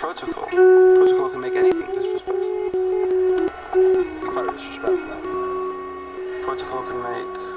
Protocol. Protocol can make anything disrespectful. Quite disrespectful. Protocol can make,